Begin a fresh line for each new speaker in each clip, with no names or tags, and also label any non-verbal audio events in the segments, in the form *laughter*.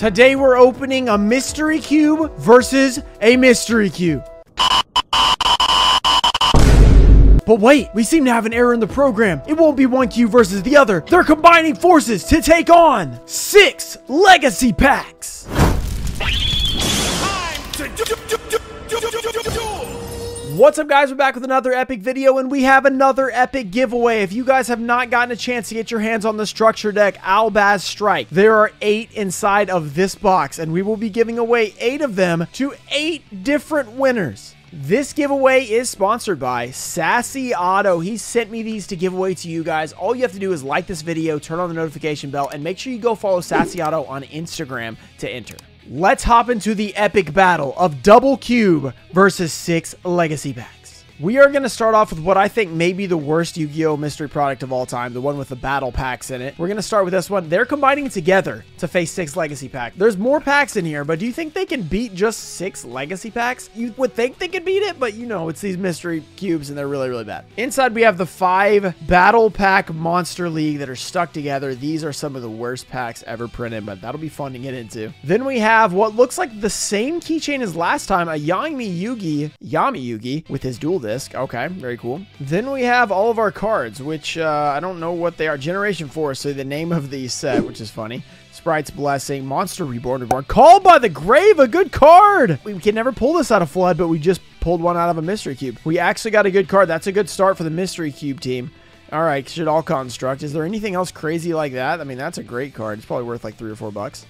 Today we're opening a mystery cube versus a mystery cube. But wait, we seem to have an error in the program. It won't be one cube versus the other. They're combining forces to take on six legacy packs. What's up guys, we're back with another epic video and we have another epic giveaway. If you guys have not gotten a chance to get your hands on the structure deck, Albaz Strike, there are eight inside of this box and we will be giving away eight of them to eight different winners. This giveaway is sponsored by Sassyotto. He sent me these to give away to you guys. All you have to do is like this video, turn on the notification bell, and make sure you go follow Sassyotto on Instagram to enter. Let's hop into the epic battle of Double Cube versus six Legacy Packs. We are going to start off with what I think may be the worst Yu-Gi-Oh! mystery product of all time, the one with the battle packs in it. We're going to start with this one. They're combining together to face six legacy packs. There's more packs in here, but do you think they can beat just six legacy packs? You would think they could beat it, but you know, it's these mystery cubes and they're really, really bad. Inside, we have the five battle pack monster league that are stuck together. These are some of the worst packs ever printed, but that'll be fun to get into. Then we have what looks like the same keychain as last time, a Yami Yugi, Yami Yugi with his dual disc. Okay, very cool. Then we have all of our cards, which uh, I don't know what they are. Generation 4, so the name of the set, which is funny. Sprite's Blessing, Monster Reborn, Reborn, Called by the Grave, a good card! We can never pull this out of Flood, but we just pulled one out of a Mystery Cube. We actually got a good card. That's a good start for the Mystery Cube team. All right, Shaddoll Construct. Is there anything else crazy like that? I mean, that's a great card. It's probably worth like three or four bucks.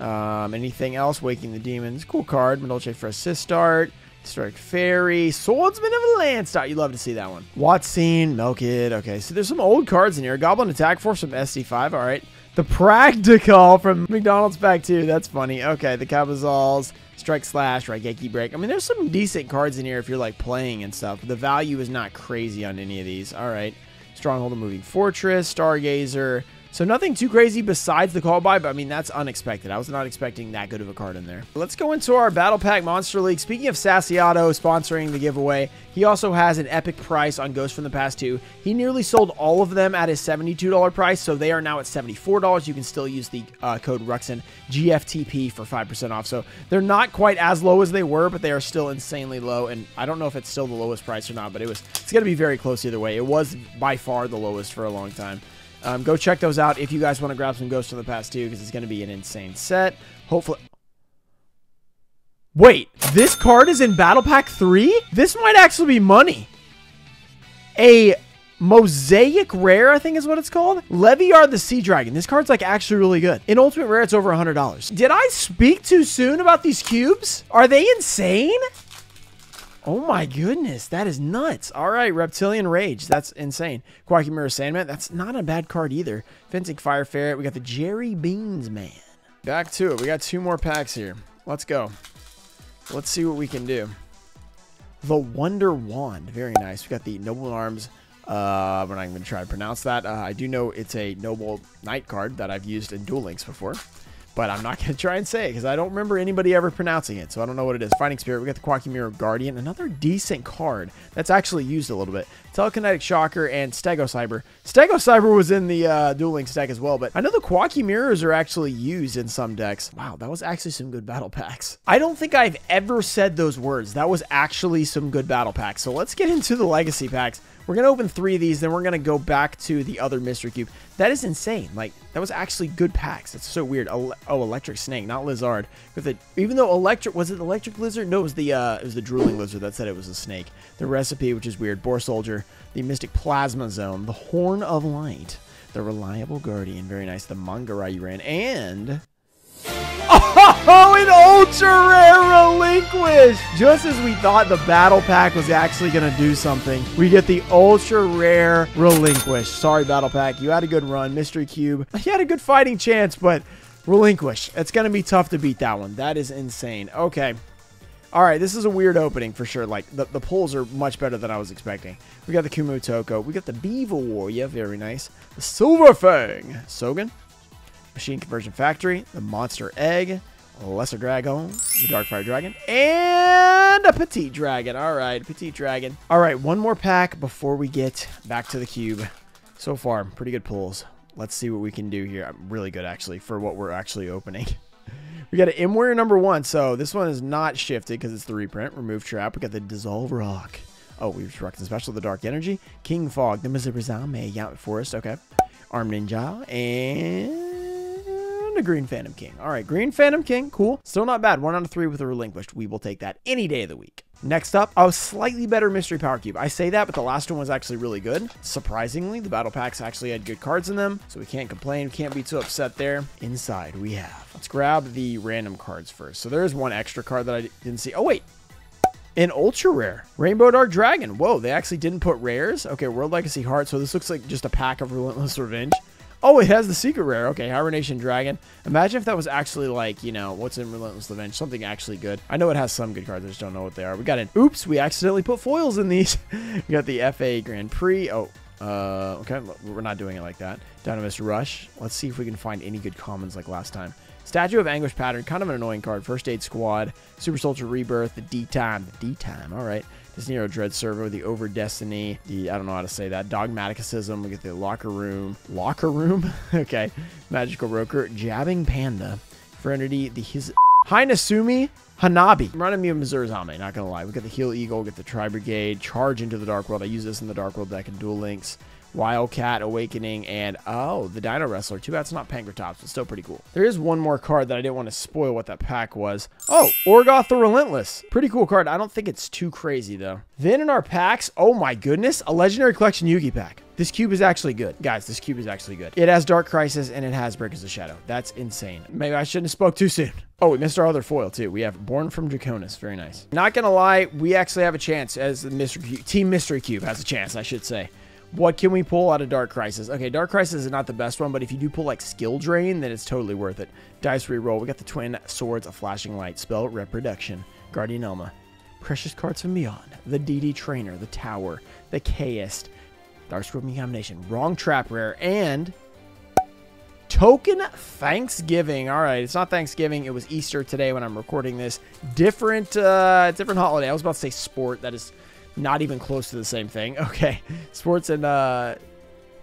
Um, anything else? Waking the Demons. Cool card. Medolce for assist start. Strike Fairy, Swordsman of the Landstar. You love to see that one. Watsine, Melkid. Okay, so there's some old cards in here. Goblin Attack Force from SD5. All right. The Practical from McDonald's Pack 2. That's funny. Okay, the Kabazauls, Strike Slash, Raigeki Break. I mean, there's some decent cards in here if you're like playing and stuff. The value is not crazy on any of these. All right. Stronghold of Moving Fortress, Stargazer, so nothing too crazy besides the call by, but I mean, that's unexpected. I was not expecting that good of a card in there. Let's go into our Battle Pack Monster League. Speaking of Sassyotto sponsoring the giveaway, he also has an epic price on Ghost from the Past 2. He nearly sold all of them at his $72 price, so they are now at $74. You can still use the uh, code Ruxin GFTP for 5% off. So they're not quite as low as they were, but they are still insanely low. And I don't know if it's still the lowest price or not, but it was it's going to be very close either way. It was by far the lowest for a long time. Um, go check those out if you guys want to grab some Ghosts from the Past too, because it's going to be an insane set. Hopefully. Wait, this card is in Battle Pack 3? This might actually be money. A Mosaic Rare, I think is what it's called. Leviar the Sea Dragon. This card's like actually really good. In Ultimate Rare, it's over $100. Did I speak too soon about these cubes? Are they insane? Oh my goodness, that is nuts. All right, Reptilianne Rage. That's insane. Quacky Mirror Sandman. That's not a bad card either. Fencing Fire Ferret. We got the Jerry Beans Man. Back to it. We got two more packs here. Let's go. Let's see what we can do. The Wonder Wand. Very nice. We got the Noble Arms. Uh, we're not even going to try to pronounce that. Uh, I do know it's a Noble Knight card that I've used in Duel Links before but I'm not going to try and say it because I don't remember anybody ever pronouncing it, so I don't know what it is. Fighting Spirit, we got the Quacky Mirror Guardian, another decent card that's actually used a little bit. Telekinetic Shocker and Stego Cyber. Stego Cyber was in the uh, deck as well, but I know the Quacky Mirrors are actually used in some decks. Wow, that was actually some good battle packs. I don't think I've ever said those words. That was actually some good battle packs. So let's get into the Legacy packs. We're going to open three of these, then we're going to go back to the other Mystery Cube. That is insane. Like, that was actually good packs. That's so weird. Oh, Electric Snake, not Lizard. With it, even though Electric, was it Electric Lizard? No, it was the, uh, it was the Drooling Lizard that said it was a snake. The Recipe, which is weird. Boar Soldier, the Mystic Plasma Zone, the Horn of Light, the Reliable Guardian, very nice. The Mangara ran, and *laughs* Oh, an ultra rare relinquish! Just as we thought the battle pack was actually going to do something, we get the ultra rare relinquish. Sorry, battle pack. You had a good run. Mystery Cube. *laughs* You had a good fighting chance, but relinquish. It's going to be tough to beat that one. That is insane. Okay. All right, this is a weird opening for sure. Like, the, the pulls are much better than I was expecting. We got the Kumootoko. We got the Beaver Warrior. Very nice. The Silver Fang. Sogen. Machine Conversion Factory, the Monster Egg, Lesser Dragon, the Darkfire Dragon, and a Petite Dragon. All right, Petite Dragon. All right, one more pack before we get back to the cube. So far, pretty good pulls. Let's see what we can do here. I'm really good, actually, for what we're actually opening. *laughs* We got an Warrior number one. So this one is not shifted because it's the reprint. Remove trap. We got the Dissolve Rock. Oh, we've struck the special, the Dark Energy. King Fog, the Misairuzame, Yacht Forest. Okay. Armed Ninja. And a Green Phantom King. All right, Green Phantom King. Cool. Still not bad. One out of three with a Relinquished. We will take that any day of the week. Next up, a slightly better Mystery Power Cube. I say that, but the last one was actually really good. Surprisingly, the battle packs actually had good cards in them, so we can't complain. Can't be too upset there. Inside, we have. Let's grab the random cards first. So there is one extra card that I didn't see. Oh, wait. An ultra rare. Rainbow Dark Dragon. Whoa, they actually didn't put rares? Okay, World Legacy Heart. So this looks like just a pack of Relentless Revenge. Oh, it has the secret rare. Okay, Hibernation Dragon. Imagine if that was actually like, you know, what's in Relentless Revenge? Something actually good. I know it has some good cards. I just don't know what they are. We got an, oops, we accidentally put foils in these. *laughs* we got the FA Grand Prix. Oh, uh, okay, we're not doing it like that. Dynamis Rush. Let's see if we can find any good commons like last time. Statue of Anguish Pattern, kind of an annoying card. First Aid Squad, Super Soldier Rebirth, the D-Time, the D-Time, all right. This Nero Dread Servo, the Over Destiny, the, I don't know how to say that, Dogmaticism, we get the Locker Room, Locker Room? *laughs* okay. Magical Roker, Jabbing Panda, Frenity, the his *laughs* Hinasumi, Hanabi. Reminded me of Misairuzame, not gonna lie. We got the Heal Eagle, get the Tri Brigade, Charge into the Dark World. I use this in the Dark World deck in Duel Links. Wildcat, Awakening, and oh, the Dino Wrestler. Too bad it's not Pankratops, but still pretty cool. There is one more card that I didn't want to spoil what that pack was. Oh, Orgoth the Relentless. Pretty cool card. I don't think it's too crazy, though. Then in our packs, oh my goodness, a Legendary Collection Yugi pack. This cube is actually good. Guys, this cube is actually good. It has Dark Crisis and it has Breakers of Shadow. That's insane. Maybe I shouldn't have spoke too soon. Oh, we missed our other foil too. We have Born from Draconis. Very nice. Not gonna lie, we actually have a chance as the Mystery Cube. Team Mystery Cube has a chance, I should say. What can we pull out of Dark Crisis? Okay, Dark Crisis is not the best one, but if you do pull like Skill Drain, then it's totally worth it. Dice reroll. We got the Twin Swords, a Flashing Light, Spell Reproduction, Guardian Elma, Precious Cards from Beyond, the DD Trainer, the Tower, the Chaos, Dark Scroll Combination, Wrong Trap Rare, and Token Thanksgiving. All right, it's not Thanksgiving. It was Easter today when I'm recording this. Different, uh, different holiday. I was about to say sport. That is not even close to the same thing. *laughs* Okay, sports and uh,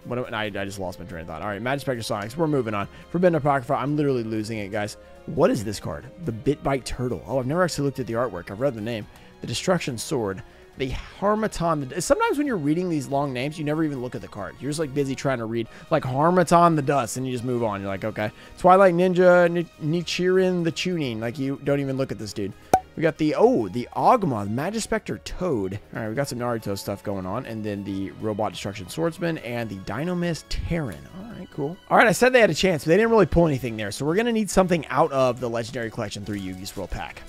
what? I, I just lost my train of thought. All right, Magic Spectre Sonics. We're moving on. Forbidden Apocrypha. I'm literally losing it, guys. What is this card? The Bitbite Turtle. Oh, I've never actually looked at the artwork. I've read the name. The Destruction Sword. The Harmattan. Sometimes when you're reading these long names, you never even look at the card. You're just like busy trying to read like Harmaton the Dust, and you just move on. You're like, okay. Twilight Ninja, Nichirin the Tuning. Like you don't even look at this dude. We got the, oh, the Ogma, Magispector Toad. All right, we got some Naruto stuff going on. And then the Robot Destruction Swordsman and the Dynamis Terran. All right, cool. All right, I said they had a chance, but they didn't really pull anything there. So we're going to need something out of the Legendary Collection 3 Yugi's World Pack,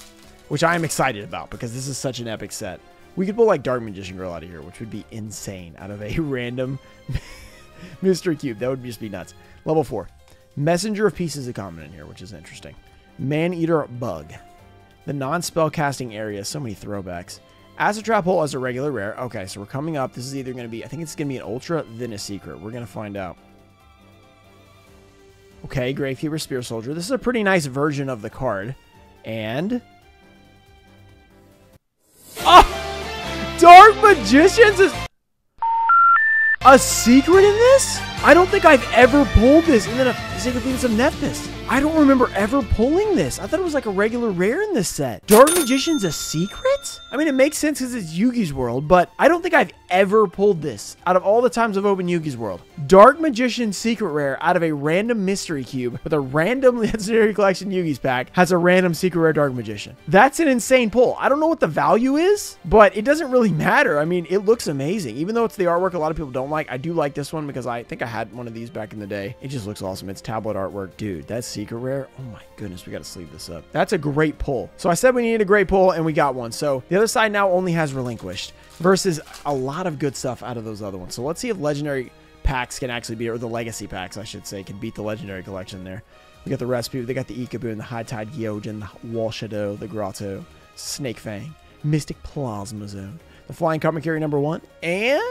which I am excited about because this is such an epic set. We could pull like Dark Magician Girl out of here, which would be insane out of a *laughs* random *laughs* Mystery Cube. That would just be nuts. Level 4. Messenger of Peace is a common in here, which is interesting. Man Eater Bug. The non-spell casting area, so many throwbacks. Acid Trap Hole as a regular rare. Okay, so we're coming up. This is either going to be, I think it's going to be an Ultra, then a Secret. We're going to find out. Okay, Gravekeeper Spear Soldier. This is a pretty nice version of the card. And... Oh! Dark Magicians is... A secret in this? I don't think I've ever pulled this. And then a Sacred Phoenix of Nephthys. I don't remember ever pulling this. I thought it was like a regular rare in this set. Dark Magician's a secret? I mean, it makes sense because it's Yugi's World, but I don't think I've ever pulled this out of all the times I've opened Yugi's World. Dark Magician's secret rare out of a random mystery cube with a random *laughs* Legendary Collection Yugi's pack has a random secret rare Dark Magician. That's an insane pull. I don't know what the value is, but it doesn't really matter. I mean, it looks amazing. Even though it's the artwork a lot of people don't like, I do like this one because I think I had one of these back in the day. It just looks awesome. It's tablet artwork. Dude, that's secret rare. Oh my goodness, we got to sleeve this up. That's a great pull. So I said we needed a great pull and we got one. So the other side now only has relinquished versus a lot of good stuff out of those other ones. So let's see if legendary packs can actually beat, or the legacy packs, I should say, can beat the legendary collection there. We got the recipe. They got the Ikaboon, the High Tide Gyojin, the Wall Shadow, the Grotto, Snake Fang, Mystic Plasma Zone, the Flying Carry number one, and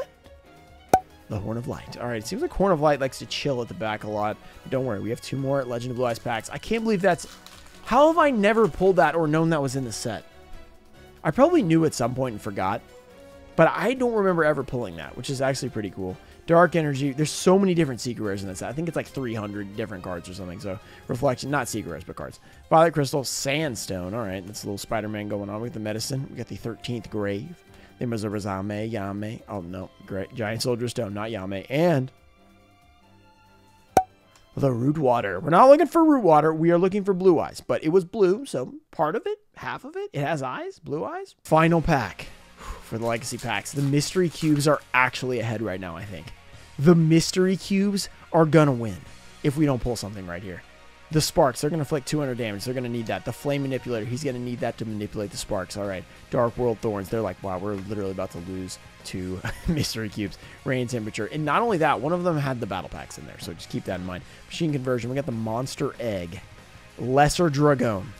the Horn of Light. All right, it seems like Horn of Light likes to chill at the back a lot. But don't worry, we have two more Legend of Blue Eyes packs. I can't believe that's... How have I never pulled that or known that was in the set? I probably knew at some point and forgot. But I don't remember ever pulling that, which is actually pretty cool. Dark Energy. There's so many different secret rares in this. I think it's like 300 different cards or something. So Reflection, not secret rares, but cards. Violet Crystal, Sandstone. All right, that's a little Spider-Man going on with the medicine. We got the 13th Grave. Was a Razame, Yame. Oh no, great. Giant Soldier Stone, not Yame. And the root water. We're not looking for root water. We are looking for blue eyes, but it was blue, so part of it, half of it, it has eyes, blue eyes. Final pack for the legacy packs. The mystery cubes are actually ahead right now, I think. The mystery cubes are gonna win if we don't pull something right here. The sparks, they're going to inflict 200 damage. They're going to need that. The flame manipulator, he's going to need that to manipulate the sparks. All right. Dark world thorns, they're like, wow, we're literally about to lose to *laughs* mystery cubes. Rain temperature. And not only that, one of them had the battle packs in there. So just keep that in mind. Machine conversion, we got the monster egg. Lesser Dragon.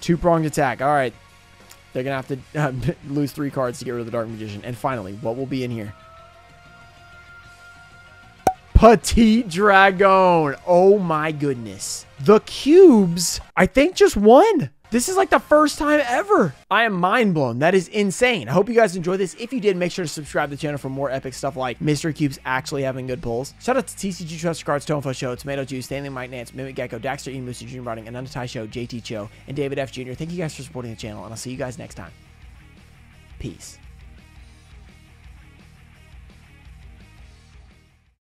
Two pronged attack. All right. They're going to have to uh, *laughs* lose three cards to get rid of the Dark Magician. And finally, what will be in here? Petite Dragon. Oh my goodness. The cubes, I think just won. This is like the first time ever. I am mind blown. That is insane. I hope you guys enjoyed this. If you did, make sure to subscribe to the channel for more epic stuff like Mystery Cubes actually having good pulls. Shout out to TCG Trust Cards, Tonefo Show, Tomato Juice, Stanley Mike Nance, Mimic Gecko, Daxter, Ian Moose, Junior Rotting, Ananda Tai Show, JT Cho, and David F. Jr. Thank you guys for supporting the channel, and I'll see you guys next time. Peace.